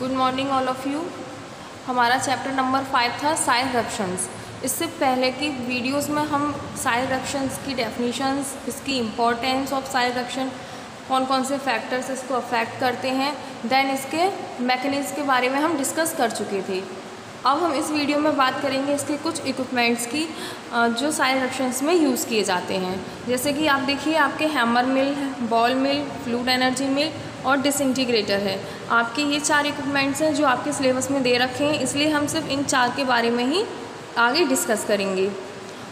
Good morning all of you हमारा chapter number five था side eruptions इससे पहले की वीडियोस में हम साइड रप्शंस की डेफिनेशंस इसकी इम्पोर्टेंस ऑफ़ साइड रप्शन कौन कौन से फैक्टर्स इसको अफेक्ट करते हैं देन इसके मैकेनिज्म के बारे में हम डिस्कस कर चुके थे. अब हम इस वीडियो में बात करेंगे इसके कुछ इक्विपमेंट्स की जो साइड रप्शंस में यूज़ किए जाते हैं. जैसे कि आप देखिए, आपके hammer mill ball mill fluid energy mill और डिसइंटीग्रेटर है। आपके ये चार इक्विपमेंट्स हैं जो आपके सिलेबस में दे रखे हैं, इसलिए हम सिर्फ़ इन चार के बारे में ही आगे डिस्कस करेंगे।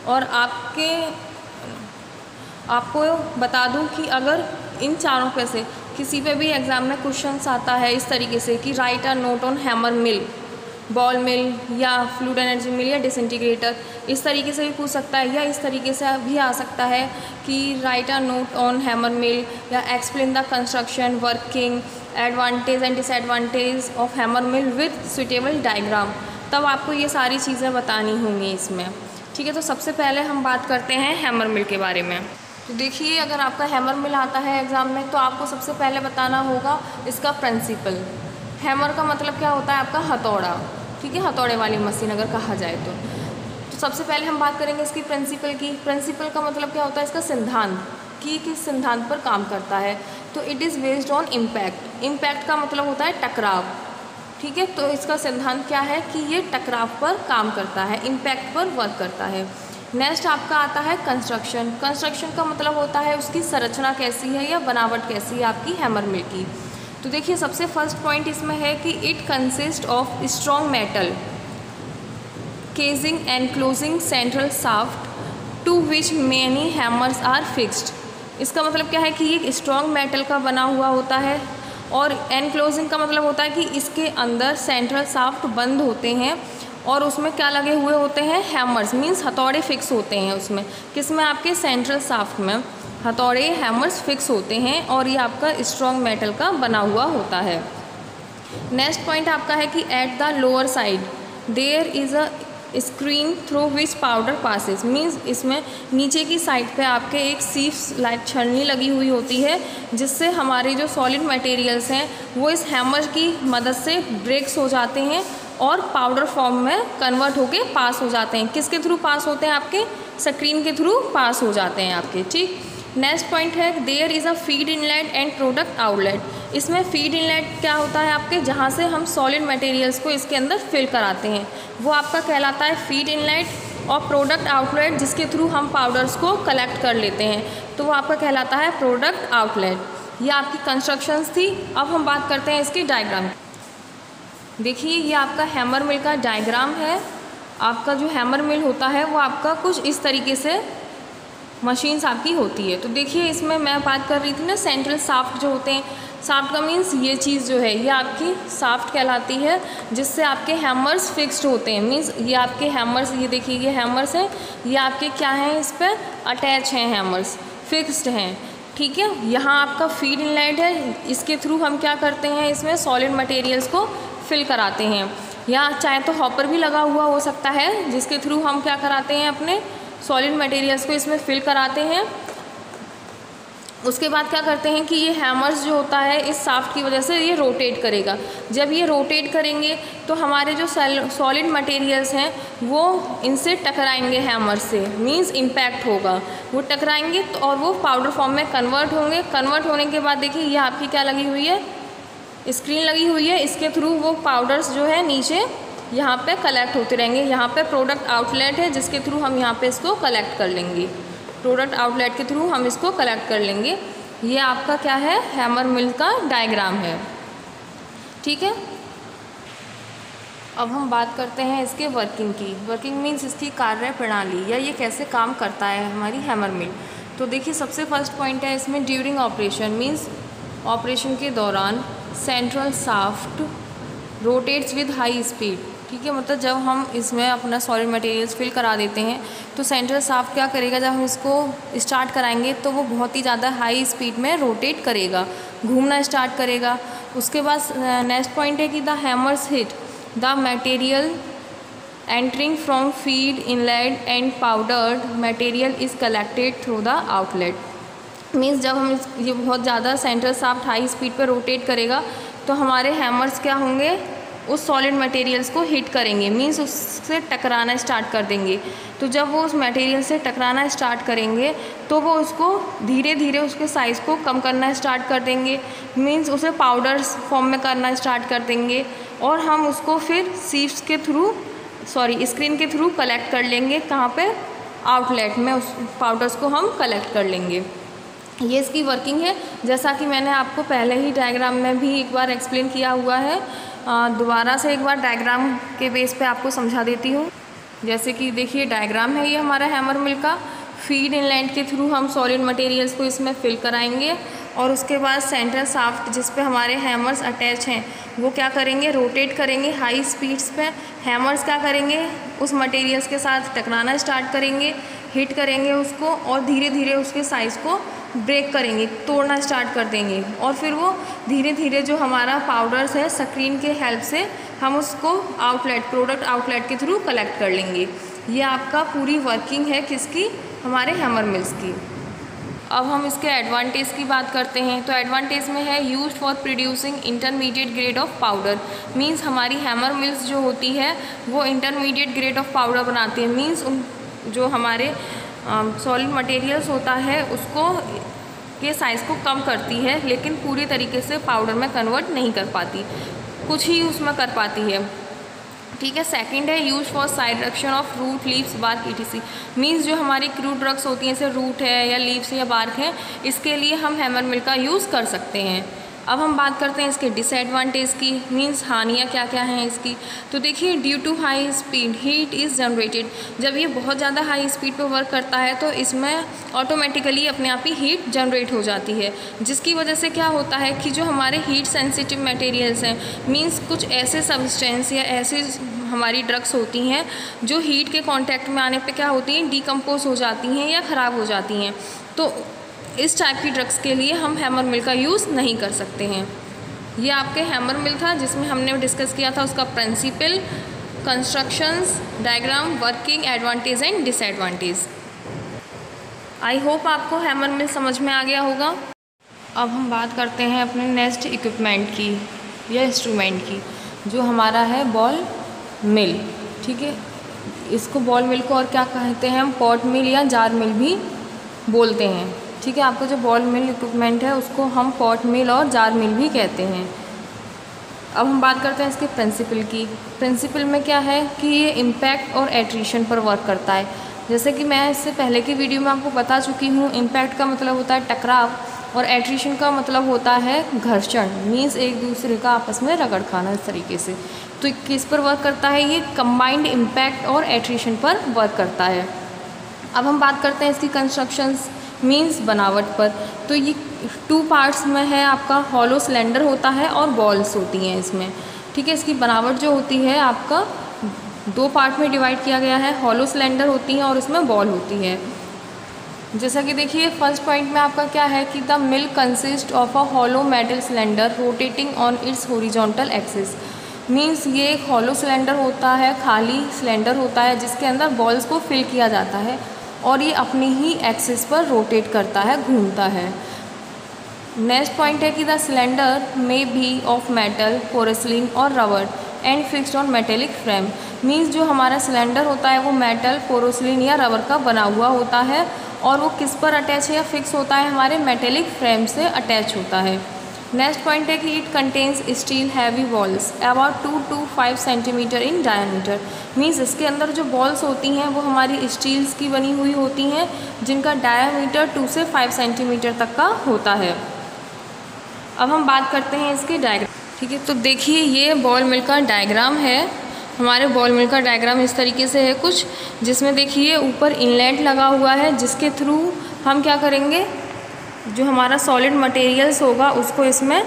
और आपके, आपको बता दूँ कि अगर इन चारों पे से किसी पे भी एग्ज़ाम में क्वेश्चन आता है, इस तरीके से कि write a note on hammer mill ball mill या फ्लूड एनर्जी मिल या डिसइंटीग्रेटर इस तरीके से भी पूछ सकता है या इस तरीके से भी आ सकता है कि write a note on hammer mill या explain the construction working advantage and disadvantage of hammer mill with suitable diagram तब आपको ये सारी चीज़ें बतानी होंगी इसमें। ठीक है तो सबसे पहले हम बात करते हैं हैमर मिल के बारे में। तो देखिए, अगर आपका हैमर मिल आता है एग्ज़ाम में तो आपको सबसे पहले बताना होगा इसका प्रिंसिपल हैमर का मतलब क्या होता है? आपका हथौड़ा। ठीक है, हथौड़े वाली मशीन अगर कहा जाए तो। तो सबसे पहले हम बात करेंगे इसकी प्रिंसिपल की। प्रिंसिपल का मतलब क्या होता है? इसका सिद्धांत, कि किस सिद्धांत पर काम करता है। तो it is based on impact impact का मतलब होता है टकराव। ठीक है तो इसका सिद्धांत क्या है? कि ये टकराव पर काम करता है इम्पैक्ट पर वर्क करता है। नेक्स्ट आपका आता है कंस्ट्रक्शन कंस्ट्रक्शन का मतलब होता है उसकी संरचना कैसी है या बनावट कैसी है आपकी हैमर मिल की। तो देखिए, सबसे फ़र्स्ट पॉइंट इसमें है कि it consist of strong metal casing and closing central shaft to which many hammers are fixed इसका मतलब क्या है कि ये स्ट्रॉन्ग मेटल का बना हुआ होता है और एनक्लोजिंग का मतलब होता है कि इसके अंदर सेंट्रल साफ्ट बंद होते हैं और उसमें क्या लगे हुए होते हैं? हैमर्स मींस हथौड़े फिक्स होते हैं उसमें। किसमें? आपके सेंट्रल साफ्ट में। हथौड़े हैमर्स फिक्स होते हैं और ये आपका स्ट्रॉन्ग मेटल का बना हुआ होता है। नेक्स्ट पॉइंट आपका है कि at the lower side there is a screen through which powder passes means इसमें नीचे की साइड पे आपके एक सीफ लाइट छड़नी लगी हुई होती है, जिससे हमारे जो सॉलिड मटेरियल्स हैं, वो इस हैमर की मदद से ब्रेक्स हो जाते हैं और पाउडर फॉर्म में कन्वर्ट होके पास हो जाते हैं। किसके थ्रू पास होते हैं आपके? स्क्रीन के थ्रू पास हो जाते हैं आपके, ठीक? नेक्स्ट पॉइंट है there is a feed inlet and product outlet इसमें फ़ीड इनलेट क्या होता है आपके? जहाँ से हम सॉलिड मटेरियल्स को इसके अंदर फिल कराते हैं। वो आपका कहलाता है फ़ीड इनलेट और प्रोडक्ट आउटलेट जिसके थ्रू हम पाउडर्स को कलेक्ट कर लेते हैं। तो वो आपका कहलाता है प्रोडक्ट आउटलेट ये आपकी कंस्ट्रक्शंस थी। अब हम बात करते हैं इसके डायग्राम देखिए, ये आपका हैमर मिल का डायग्राम है। आपका जो हैमर मिल होता है, वो आपका कुछ इस तरीके से मशीन्स आपकी होती है। तो देखिए, इसमें मैं बात कर रही थी ना सेंट्रल साफ्ट जो होते हैं। साफ्ट का मीन्स ये चीज़ जो है, ये आपकी साफ्ट कहलाती है, जिससे आपके हैमर्स फिक्स्ड होते हैं। मीन्स ये आपके हैमर्स ये देखिए, ये हैमर्स हैं। ये आपके क्या हैं, इस पर अटैच हैं हैमर्स फिक्स्ड हैं। ठीक है? यहाँ आपका फ़ीड इनलेट है। इसके थ्रू हम क्या करते हैं, इसमें सॉलिड मटेरियल्स को फिल कराते हैं। या चाहे तो हॉपर भी लगा हुआ हो सकता है, जिसके थ्रू हम क्या कराते हैं अपने सॉलिड मटेरियल्स को इसमें फिल कराते हैं। उसके बाद क्या करते हैं कि ये हैमर्स जो होता है, इस साफ्ट की वजह से ये रोटेट करेगा। जब ये रोटेट करेंगे तो हमारे जो सॉलिड मटेरियल्स हैं, वो इनसे टकराएँगे हैमर से। मींस इम्पैक्ट होगा। वो टकराएँगे तो और वो पाउडर फॉर्म में कन्वर्ट होंगे। कन्वर्ट होने के बाद देखिए, ये आपकी क्या लगी हुई है? स्क्रीन लगी हुई है। इसके थ्रू वो पाउडर्स जो है, नीचे यहाँ पे कलेक्ट होते रहेंगे। यहाँ पे प्रोडक्ट आउटलेट है, जिसके थ्रू हम यहाँ पे इसको कलेक्ट कर लेंगे। प्रोडक्ट आउटलेट के थ्रू हम इसको कलेक्ट कर लेंगे। ये आपका क्या है? हैमर मिल का डायग्राम है। ठीक है? अब हम बात करते हैं इसके वर्किंग की। वर्किंग मीन्स इसकी कार्य प्रणाली, या ये कैसे काम करता है हमारी हैमर मिल तो देखिए, सबसे फ़र्स्ट पॉइंट है इसमें ड्यूरिंग ऑपरेशन मीन्स ऑपरेशन के दौरान central shaft rotates with high speed ठीक है मतलब जब हम इसमें अपना सॉलिड मटेरियल्स फिल करा देते हैं तो सेंट्रल साफ़ क्या करेगा, जब हम इसको स्टार्ट कराएँगे तो वो बहुत ही ज़्यादा हाई स्पीड में रोटेट करेगा, घूमना स्टार्ट करेगा। उसके बाद नेक्स्ट पॉइंट है कि the hammers hit the material entering from feed inlet and powdered material is collected through the outlet means जब हम ये बहुत ज़्यादा सेंट्रल साफ्ट हाई स्पीड पर रोटेट करेगा तो हमारे हैमर्स क्या होंगे? उस सॉलिड मटेरियल्स को हिट करेंगे। मींस उससे टकराना स्टार्ट कर देंगे। तो जब वो उस मटेरियल से टकराना स्टार्ट करेंगे तो वो उसको धीरे धीरे उसके साइज़ को कम करना स्टार्ट कर देंगे। मींस उसे पाउडर्स फॉर्म में करना स्टार्ट कर देंगे और हम उसको फिर सीप्स के थ्रू सॉरी स्क्रीन के थ्रू कलेक्ट कर लेंगे। कहाँ पे? आउटलेट में उस पाउडर्स को हम कलेक्ट कर लेंगे। ये इसकी वर्किंग है। जैसा कि मैंने आपको पहले ही डायग्राम में भी एक बार एक्सप्लेन किया हुआ है दोबारा से एक बार डायग्राम के बेस पे आपको समझा देती हूँ। जैसे कि देखिए डायग्राम है ये हमारा हैमर मिल का। फ़ीड इनलैंड के थ्रू हम सॉलिड मटेरियल्स को इसमें फिल कराएँगे और उसके बाद सेंटर साफ्ट जिस पे हमारे हैमर्स अटैच हैं, वो क्या करेंगे? रोटेट करेंगे हाई स्पीड्स पे। हैमर्स क्या करेंगे? उस मटेरियल्स के साथ टकराना स्टार्ट करेंगे हिट करेंगे उसको और धीरे धीरे उसके साइज़ को ब्रेक करेंगे, तोड़ना स्टार्ट कर देंगे। और फिर वो धीरे धीरे जो हमारा पाउडर्स है स्क्रीन के हेल्प से हम उसको आउटलेट प्रोडक्ट आउटलेट के थ्रू कलेक्ट कर लेंगे। ये आपका पूरी वर्किंग है किसकी? हमारे हैमर मिल्स की। अब हम इसके एडवांटेज की बात करते हैं। तो एडवांटेज में है use for producing intermediate grade of powder means हमारी हैमर मिल्स जो होती है, वो इंटरमीडिएट ग्रेड ऑफ़ पाउडर बनाती है। मींस उन, जो हमारे सॉलिड मटेरियल्स होता है, उसको के साइज़ को कम करती है, लेकिन पूरी तरीके से पाउडर में कन्वर्ट नहीं कर पाती। कुछ ही उसमें कर पाती है। ठीक है सेकंड है use for size reduction of root leaves bark etc means जो हमारी क्रू ड्रग्स होती हैं, जैसे रूट है या लीव्स या बार्क है, इसके लिए हम हैमर मिल का यूज़ कर सकते हैं। अब हम बात करते हैं इसके डिसएडवांटेज की मींस हानियाँ क्या क्या हैं इसकी। तो देखिए due to high speed heat is generated जब ये बहुत ज़्यादा हाई स्पीड पर वर्क करता है तो इसमें ऑटोमेटिकली अपने आप ही हीट जनरेट हो जाती है। जिसकी वजह से क्या होता है कि जो हमारे हीट सेंसिटिव मटेरियल्स हैं मींस कुछ ऐसे सब्सटेंस या ऐसे हमारी ड्रग्स होती हैं, जो हीट के कांटेक्ट में आने पे क्या होती हैं डिकम्पोज हो जाती हैं या ख़राब हो जाती हैं। तो इस टाइप की ड्रग्स के लिए हम हैमर मिल का यूज़ नहीं कर सकते हैं। ये आपके हैमर मिल था, जिसमें हमने डिस्कस किया था उसका principle constructions diagram working advantage and disadvantage I hope आपको हैमर मिल समझ में आ गया होगा। अब हम बात करते हैं अपने नेक्स्ट इक्विपमेंट की, या इंस्ट्रूमेंट की, जो हमारा है बॉल मिल ठीक है? इसको बॉल मिल को और क्या कहते हैं हम? पॉट मिल या जार मिल भी बोलते हैं। ठीक है, आपको जो बॉल मिल इक्विपमेंट है, उसको हम पॉट मिल और जार मिल भी कहते हैं। अब हम बात करते हैं इसके प्रिंसिपल की। प्रिंसिपल में क्या है कि ये इम्पैक्ट और एट्रीशन पर वर्क करता है। जैसे कि मैं इससे पहले की वीडियो में आपको बता चुकी हूँ इम्पैक्ट का मतलब होता है टकराव और एट्रीशन का मतलब होता है घर्षण मीन्स एक दूसरे का आपस में रगड़ खाना इस तरीके से। तो किस पर वर्क करता है? ये कंबाइंड इम्पैक्ट और एट्रीशन पर वर्क करता है। अब हम बात करते हैं इसकी कंस्ट्रक्शंस मीन्स बनावट पर। तो ये टू पार्ट्स में है, आपका हॉलो सिलेंडर होता है और बॉल्स होती हैं इसमें। ठीक है, इसकी बनावट जो होती है, आपका दो पार्ट में डिवाइड किया गया है। हॉलो सिलेंडर होती हैं और इसमें बॉल होती है। जैसा कि देखिए फ़र्स्ट पॉइंट में आपका क्या है कि the mill consist of a hollow metal cylinder rotating on its horizontal axis means ये एक हॉलो सिलेंडर होता है, खाली सिलेंडर होता है, जिसके अंदर बॉल्स को फिल किया जाता है। और ये अपनी ही एक्सिस पर रोटेट करता है, घूमता है। नेक्स्ट पॉइंट है कि the cylinder may be of metal porcelain और rubber and fixed on metallic frame means जो हमारा सिलेंडर होता है, वो मेटल पोरोसलिन या रबर का बना हुआ होता है और वो किस पर अटैच है या फिक्स होता है, हमारे मेटेलिक फ्रेम से अटैच होता है। नेक्स्ट पॉइंट है कि it contains steel heavy balls about two to five centimetre in diameter means इसके अंदर जो बॉल्स होती हैं, वो हमारी स्टील्स की बनी हुई होती हैं, जिनका डायमीटर टू से फाइव सेंटीमीटर तक का होता है। अब हम बात करते हैं इसके डायग्राम ठीक है तो देखिए, ये बॉल मिल का डायग्राम है। हमारे बॉल मिल का डायग्राम इस तरीके से है कुछ, जिसमें देखिए, ऊपर इनलेट लगा हुआ है, जिसके थ्रू हम क्या करेंगे? जो हमारा सॉलिड मटेरियल्स होगा, उसको इसमें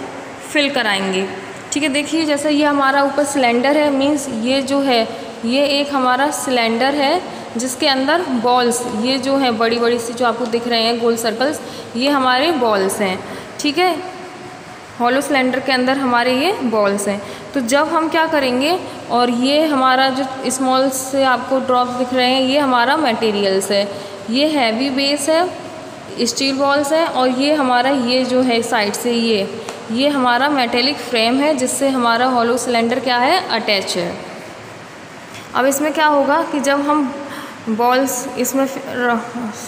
फिल कराएँगे। ठीक है, देखिए, जैसे ये हमारा ऊपर सिलेंडर है मीन्स ये जो है, ये एक हमारा सिलेंडर है, जिसके अंदर बॉल्स ये जो है बड़ी बड़ी सी जो आपको दिख रहे हैं, गोल सर्कल्स ये हमारे बॉल्स हैं। ठीक है? हॉलो सिलेंडर के अंदर हमारे ये बॉल्स हैं। तो जब हम क्या करेंगे, और ये हमारा जो स्मॉल से आपको ड्रॉप दिख रहे हैं, ये हमारा मटेरियल्स है। ये हैवी बेस है स्टील बॉल्स हैं और ये हमारा, ये जो है साइड से ये ये हमारा मेटेलिक फ्रेम है, जिससे हमारा हॉलो सिलेंडर क्या है? अटैच है। अब इसमें क्या होगा कि जब हम बॉल्स इसमें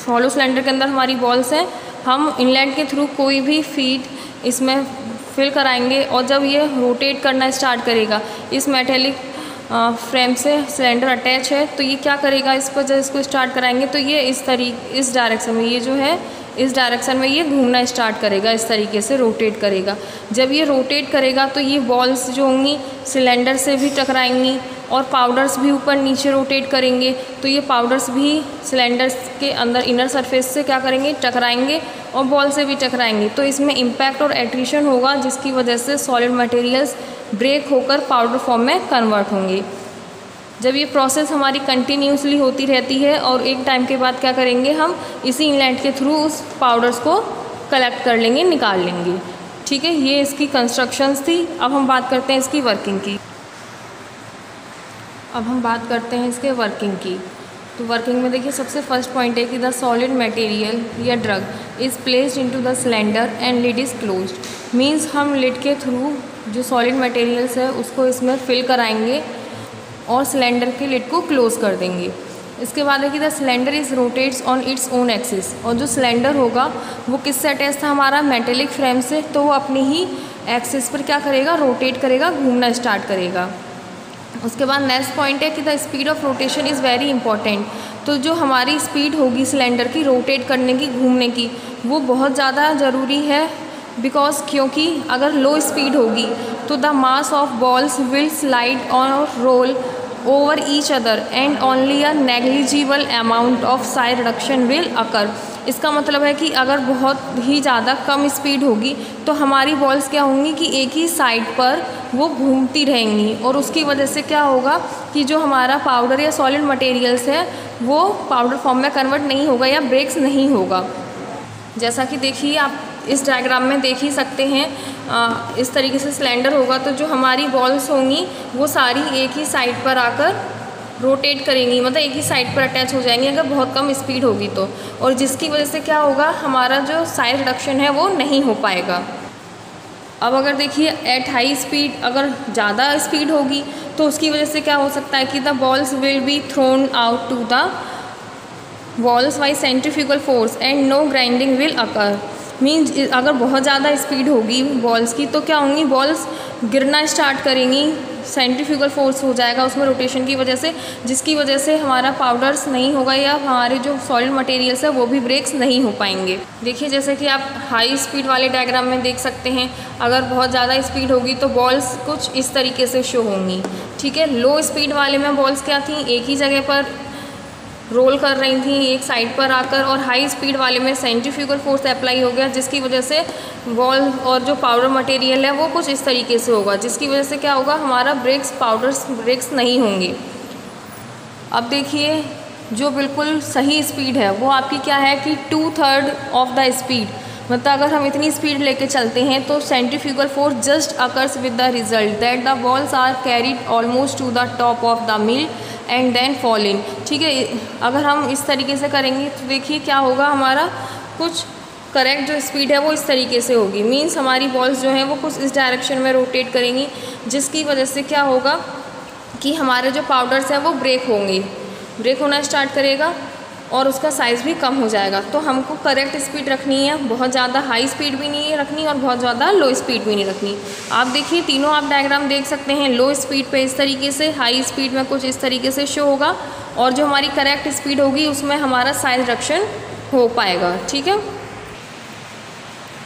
हॉलो सिलेंडर के अंदर हमारी बॉल्स हैं, हम इनलेट के थ्रू कोई भी फ़ीड इसमें फिल कराएँगे और जब ये रोटेट करना स्टार्ट करेगा, इस मेटेलिक फ्रेम से सिलेंडर अटैच है तो ये क्या करेगा? इस पर जब इसको स्टार्ट कराएँगे तो ये इस तरीके इस डायरेक्शन में, ये जो है इस डायरेक्शन में ये घूमना स्टार्ट करेगा, इस तरीके से रोटेट करेगा। जब ये रोटेट करेगा तो ये बॉल्स जो होंगी सिलेंडर से भी टकराएँगी और पाउडर्स भी ऊपर नीचे रोटेट करेंगे। तो ये पाउडर्स भी सिलेंडर्स के अंदर इनर सरफेस से क्या करेंगे? टकराएँगे और बॉल से भी टकराएँगे। तो इसमें इम्पैक्ट और एट्रीशन होगा, जिसकी वजह से सॉलिड मटेरियल्स ब्रेक होकर पाउडर फॉर्म में कन्वर्ट होंगे। जब ये प्रोसेस हमारी कंटिन्यूसली होती रहती है और एक टाइम के बाद क्या करेंगे, हम इसी इनलेट के थ्रू उस पाउडर्स को कलेक्ट कर लेंगे, निकाल लेंगे। ठीक है, ये इसकी कंस्ट्रक्शंस थी। अब हम बात करते हैं इसकी वर्किंग की। अब हम बात करते हैं इसके वर्किंग की। तो वर्किंग में देखिए, सबसे फ़र्स्ट पॉइंट है कि द सॉलिड मटेरियल या drug is placed into the cylinder and lid is close means हम लिड के थ्रू जो सॉलिड मटेरियल्स है, उसको इसमें फिल कराएँगे। और सिलेंडर के लिड को क्लोज़ कर देंगे। इसके बाद है कि the cylinder is rotates on its own axis और जो सिलेंडर होगा, वो किससे अटैच था? हमारा मेटेलिक फ्रेम से। तो वो अपनी ही एक्सिस पर क्या करेगा? रोटेट करेगा, घूमना स्टार्ट करेगा। उसके बाद नेक्स्ट पॉइंट है कि the speed of rotation is very important तो जो हमारी स्पीड होगी सिलेंडर की रोटेट करने की, घूमने की, वो बहुत ज़्यादा ज़रूरी है। बिकॉज़ क्योंकि अगर लो स्पीड होगी तो the mass of balls will slide और roll over each other and only a negligible amount of size reduction will occur इसका मतलब है कि अगर बहुत ही ज़्यादा कम स्पीड होगी तो हमारी बॉल्स क्या होंगी कि एक ही साइड पर वो घूमती रहेंगी और उसकी वजह से क्या होगा कि जो हमारा पाउडर या सॉलिड मटेरियल्स है, वो पाउडर फॉर्म में कन्वर्ट नहीं होगा या ब्रेक्स नहीं होगा। जैसा कि देखिए आप इस डायग्राम में देख ही सकते हैं। आ, इस तरीके से सिलेंडर होगा तो जो हमारी बॉल्स होंगी वो सारी एक ही साइड पर आकर रोटेट करेंगी मतलब एक ही साइड पर अटैच हो जाएँगी अगर बहुत कम स्पीड होगी तो। और जिसकी वजह से क्या होगा हमारा जो साइज़ रिडक्शन है वो नहीं हो पाएगा। अब अगर देखिए एट हाई स्पीड अगर ज़्यादा स्पीड होगी तो उसकी वजह से क्या हो सकता है कि the balls will be thrown out to the walls by centrifugal force and no grinding will occur means अगर बहुत ज़्यादा स्पीड होगी बॉल्स की तो क्या होंगी? बॉल्स गिरना स्टार्ट करेंगी सेंट्रीफ्यूगल फोर्स हो जाएगा उसमें रोटेशन की वजह से, जिसकी वजह से हमारा पाउडर्स नहीं होगा या हमारे जो सॉलिड मटेरियल्स है, वो भी ब्रेक्स नहीं हो पाएँगे। देखिए, जैसे कि आप हाई स्पीड वाले डायग्राम में देख सकते हैं, अगर बहुत ज़्यादा स्पीड होगी तो बॉल्स कुछ इस तरीके से शो होंगी। ठीक है लो स्पीड वाले में बॉल्स क्या थी? एक ही जगह पर रोल कर रही थी एक साइड पर आकर और हाई स्पीड वाले में सेंट्रीफ्यूगल फोर्स अप्लाई हो गया, जिसकी वजह से वॉल और जो पाउडर मटेरियल है, वो कुछ इस तरीके से होगा, जिसकी वजह से क्या होगा, हमारा ब्रेक्स पाउडर्स ब्रेक्स नहीं होंगे। अब देखिए, जो बिल्कुल सही स्पीड है, वो आपकी क्या है कि two third of the speed मतलब अगर हम इतनी स्पीड लेके चलते हैं तो centrifugal force just occurs with the result that the balls are carried almost to the top of the mill and then fall in ठीक है, अगर हम इस तरीके से करेंगे तो देखिए क्या होगा, हमारा कुछ करेक्ट जो स्पीड है वो इस तरीके से होगी। मीन्स हमारी बॉल्स जो हैं वो कुछ इस डायरेक्शन में रोटेट करेंगी, जिसकी वजह से क्या होगा कि हमारे जो पाउडर्स हैं वो ब्रेक होंगे। ब्रेक होना स्टार्ट करेगा और उसका साइज़ भी कम हो जाएगा। तो हमको करेक्ट स्पीड रखनी है, बहुत ज़्यादा हाई स्पीड भी नहीं रखनी और बहुत ज़्यादा लो स्पीड भी नहीं रखनी। आप देखिए, तीनों आप डायग्राम देख सकते हैं लो स्पीड पे इस तरीके से हाई स्पीड में कुछ इस तरीके से शो होगा और जो हमारी करेक्ट स्पीड होगी, उसमें हमारा साइज़ रक्षण हो पाएगा, ठीक है?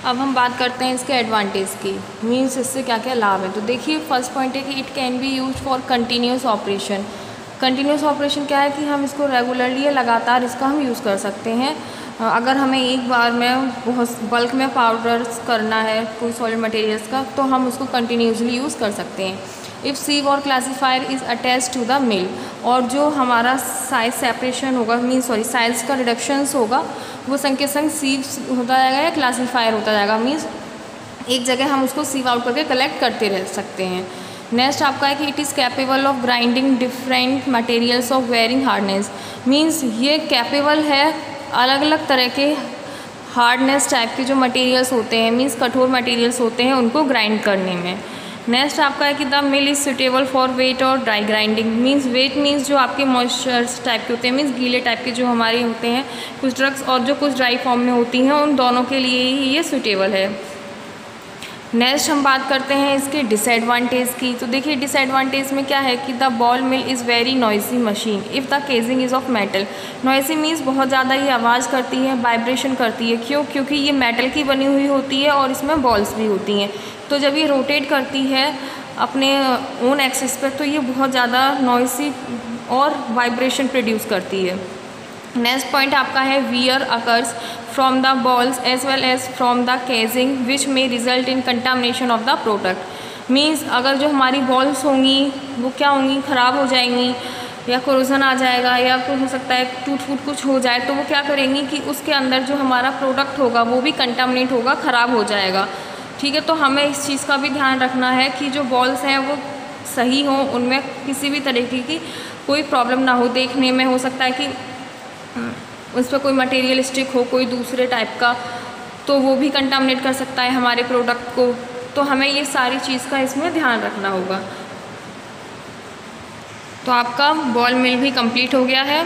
अब हम बात करते हैं इसके एडवांटेज की। मीन्स इससे क्या क्या लाभ है? तो देखिए फ़र्स्ट पॉइंट है कि it can be use for continuous operation continuous operation क्या है कि हम इसको रेगुलरली या लगातार इसका हम यूज़ कर सकते हैं। अगर हमें एक बार में बहुत बल्क में पाउडर्स करना है, कोई सॉलिड मटेरियल्स का तो हम उसको कंटिन्यूसली यूज़ कर सकते हैं। इफ़ सीव और classifier is attach to the mill और जो हमारा साइज़ सेपरेशन होगा मीन सॉरी साइज़ का रिडक्शंस होगा, वो संग के संग सीव होता जाएगा या क्लासीफायर होता जाएगा। मीन्स एक जगह हम उसको सीव आउट करके कलेक्ट करते रह सकते हैं। नेक्स्ट आपका है कि it is capable of grinding different materials of wearing hardness means ये कैपेबल है अलग अलग तरह के हार्डनेस टाइप के जो मटेरियल्स होते हैं मीन्स कठोर मटेरियल्स होते हैं उनको ग्राइंड करने में. नेक्स्ट आपका है कि the mill is suitable for wet और dry grinding means wet means जो आपके मॉइस्चर्स टाइप के होते हैं मीन्स गीले टाइप के जो हमारे होते हैं, कुछ ड्रग्स और जो कुछ ड्राई फॉर्म में होती हैं, उन दोनों के लिए ही ये सुटेबल है. नेक्स्ट हम बात करते हैं इसके डिसएडवांटेज की। तो देखिए डिसएडवांटेज में क्या है कि the ball mill is very noisy machine if the casing is of metal noisy means बहुत ज़्यादा ये आवाज़ करती है वाइब्रेशन करती है। क्यों? क्योंकि ये मेटल की बनी हुई होती है और इसमें बॉल्स भी होती हैं। तो जब ये रोटेट करती है अपने ओन एक्सेस पर तो ये बहुत ज़्यादा नॉइसी और वाइब्रेशन प्रोड्यूस करती है। नेक्स्ट पॉइंट आपका है wear occurs from the balls as well as from the casing which may result in contamination of the product means अगर जो हमारी बॉल्स होंगी, वो क्या होंगी? ख़राब हो जाएँगी, या क्रोजन आ जाएगा, या कुछ हो सकता है टूट फूट कुछ हो जाए तो वो क्या करेंगी कि उसके अंदर जो हमारा प्रोडक्ट होगा, वो भी कंटामिनेट होगा, ख़राब हो जाएगा। ठीक है तो हमें इस चीज़ का भी ध्यान रखना है कि जो बॉल्स हैं, वो सही हों, उनमें किसी भी तरीके की कोई प्रॉब्लम ना हो। देखने में हो सकता है कि उस पर कोई मटेरियल स्टिक हो, कोई दूसरे टाइप का तो वो भी कंटामिनेट कर सकता है हमारे प्रोडक्ट को। तो हमें ये सारी चीज़ का इसमें ध्यान रखना होगा। तो आपका बॉल मिल भी कंप्लीट हो गया है।